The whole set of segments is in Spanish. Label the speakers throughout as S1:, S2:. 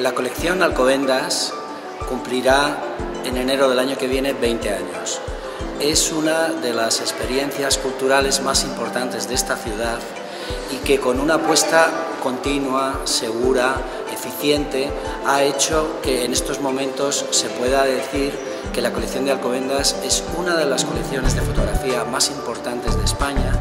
S1: La colección Alcobendas cumplirá en enero del año que viene 20 años. Es una de las experiencias culturales más importantes de esta ciudad y que con una apuesta continua, segura, eficiente, ha hecho que en estos momentos se pueda decir que la colección de Alcobendas es una de las colecciones de fotografía más importantes de España.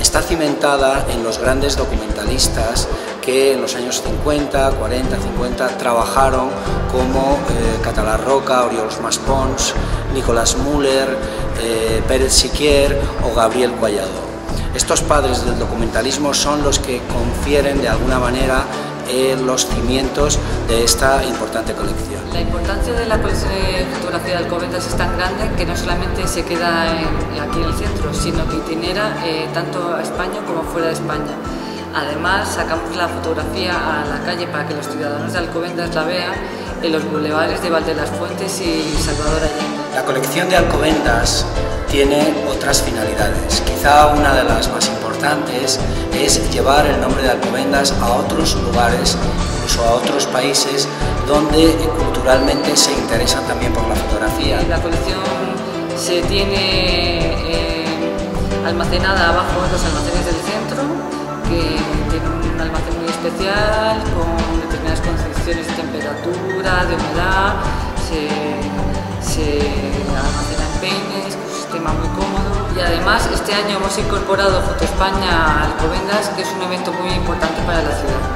S1: Está cimentada en los grandes documentalistas que en los años 50, 40, 50 trabajaron como eh, Català Roca, Oriols Maspons, Nicolás Müller, eh, Pérez Siquier o Gabriel Collado. Estos padres del documentalismo son los que confieren de alguna manera en los cimientos de esta importante colección.
S2: La importancia de la colección de fotografía de Alcobendas es tan grande que no solamente se queda aquí en el centro, sino que itinera eh, tanto a España como fuera de España. Además, sacamos la fotografía a la calle para que los ciudadanos de Alcobendas la vean en los bulevares de Valde las Fuentes y Salvador Allende.
S1: La colección de Alcobendas tiene otras finalidades. Quizá una de las más importantes es llevar el nombre de Alcobendas a otros lugares, incluso a otros países donde culturalmente se interesan también por la fotografía.
S2: La colección se tiene eh, almacenada abajo en los almacenes del centro, que tiene un almacén muy especial con determinadas concepciones de temperatura, de humedad, se almacena en peines, sistema muy cómodo y además este año hemos incorporado Foto España a Alcobendas, que es un evento muy importante para la ciudad.